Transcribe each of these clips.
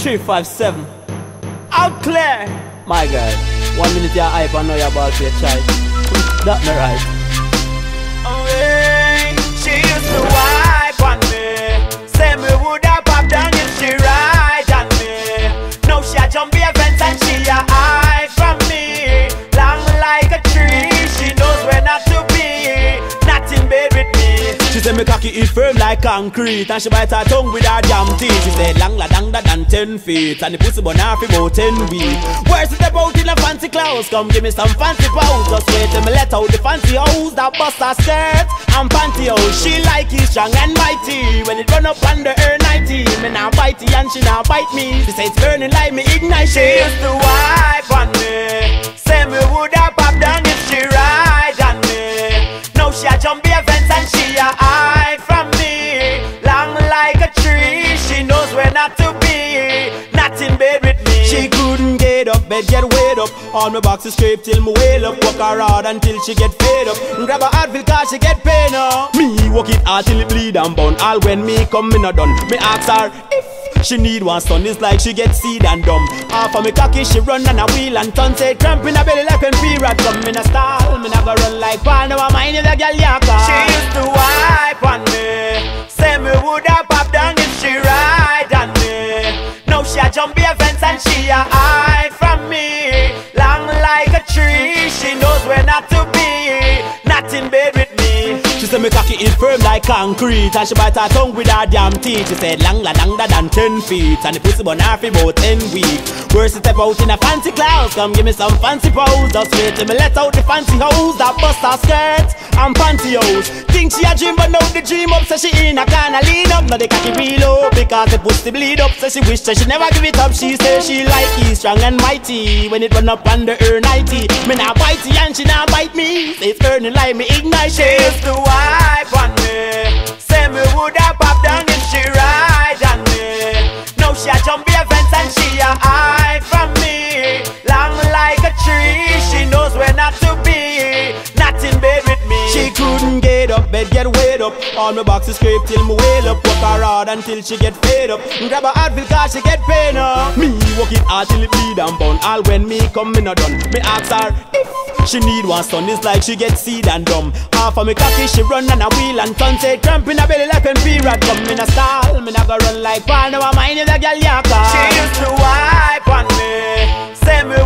357. Out clear. My God. One minute you're hype and now you're ball for your child. That not right. Oh, hey. She used to wipe on me. Say me would have popped down if she ride on me. Now she a jump cocky it firm like concrete And she bite her tongue with her damn teeth. She said long la da than ten feet And the pussy bun half about ten weeks. Where's it about in a fancy clothes? Come give me some fancy pose. Just wait till me let out the fancy hose That bust her skirt and pantyhose She like it strong and mighty. When it run up under her 90 Me now bite it and she now bite me. She say it's burning like me ignite. She used to wipe on me. Say me would have In bed with me. She couldn't get up, bed get weighed up. On my box is scrape till me wail up. Walk her hard until she get fed up. Grab her Advil cause she get pain up. Me walk it hard till it bleed and bone All when me come me not done. Me ask her if she need one son. It's like she get seed and dumb. Half of me cocky she run and a wheel and turn. Say cramp in her belly like when period come In a stall, me not go run like Paul Now I mind if the girl yaka She used to wipe on me. Say me would have popped down A jump fence and she a hide from me. Long like a tree, she knows where not to be. Not in bed with me. She said me cocky is firm like concrete And she bite her tongue with her damn teeth She said long la longer than ten feet And the pussy bun half about ten weeks Worse step out in a fancy clothes Come give me some fancy pose Just wait till me let out the fancy hose That bust her skirt and pantyhose She a dream but now the dream up So she in a corner lean up. Now the cocky real up Because the bleed up. So she wish that she never give it up. She say she like it strong and mighty. When it run up under her 90 Me not bite it and she not bite me. Say it's burning like me ignite. She used to wipe on me. Say me would have popped down if she ride on me. Now she a jump the fence and she a couldn't up, bed get weighed up. All my boxes scrape till me wail up. Her hard until she get fed up. Grab her Advil cause she get pain up. Me it hard till it bleed and bone All when me come me not done. Me ask her if she need one son. It's like she get seed and dumb Half of me cocky she run and a wheel and turn. Say cramp in her belly like when period come In a stall, me not go run like Paul Now I mind if the girl yaka She used to wipe on me. Say me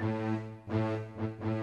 Thank you.